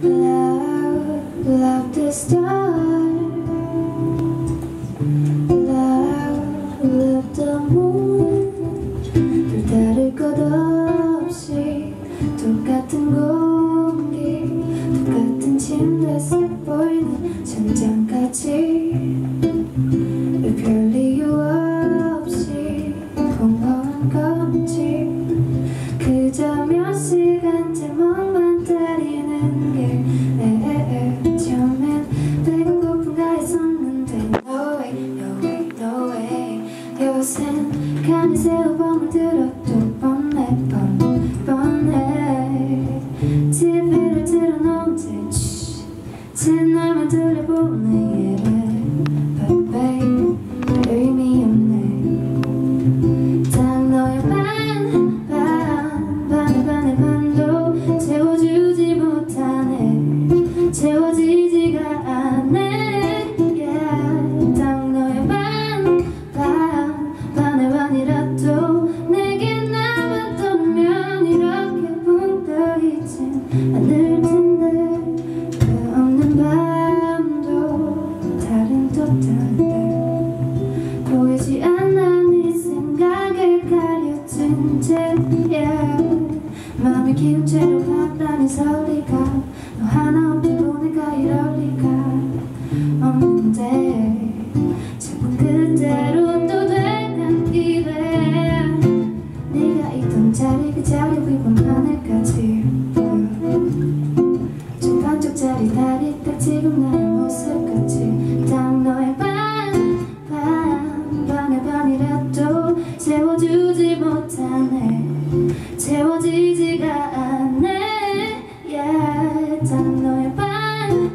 Love, love the stars Love, love the moon 다를 것 없이 똑같은 공기 똑같은 침대에서 보이는 천장까지 곳엔 가는 새우범을 들어 Yeah, mommy, can you tell me what that is? How they? 못하네 채워지지가 않네. Y yeah, 딱 너의 반